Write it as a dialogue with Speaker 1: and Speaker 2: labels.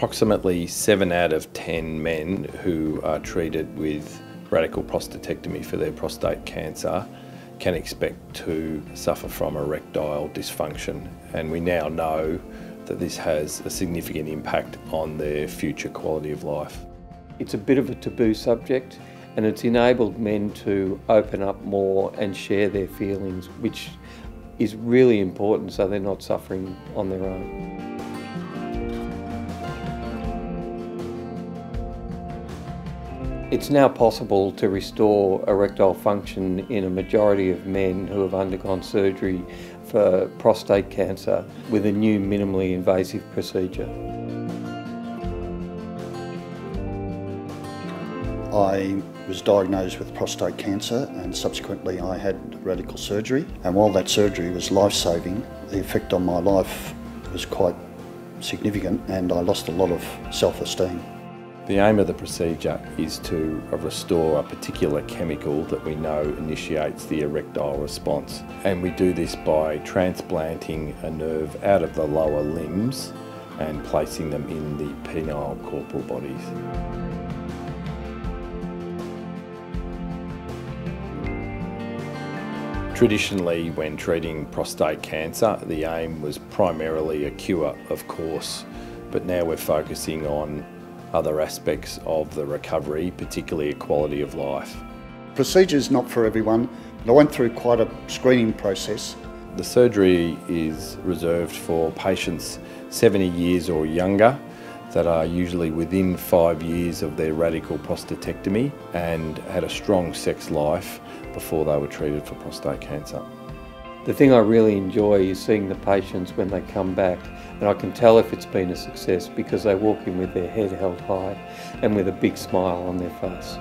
Speaker 1: Approximately 7 out of 10 men who are treated with radical prostatectomy for their prostate cancer can expect to suffer from erectile dysfunction and we now know that this has a significant impact on their future quality of life.
Speaker 2: It's a bit of a taboo subject and it's enabled men to open up more and share their feelings which is really important so they're not suffering on their own. It's now possible to restore erectile function in a majority of men who have undergone surgery for prostate cancer with a new minimally invasive procedure.
Speaker 3: I was diagnosed with prostate cancer and subsequently I had radical surgery and while that surgery was life-saving the effect on my life was quite significant and I lost a lot of self-esteem.
Speaker 1: The aim of the procedure is to restore a particular chemical that we know initiates the erectile response. And we do this by transplanting a nerve out of the lower limbs and placing them in the penile corporal bodies. Traditionally, when treating prostate cancer, the aim was primarily a cure, of course, but now we're focusing on other aspects of the recovery, particularly quality of life.
Speaker 3: Procedure is not for everyone, but I went through quite a screening process.
Speaker 1: The surgery is reserved for patients 70 years or younger that are usually within five years of their radical prostatectomy and had a strong sex life before they were treated for prostate cancer.
Speaker 2: The thing I really enjoy is seeing the patients when they come back and I can tell if it's been a success because they walk in with their head held high and with a big smile on their face.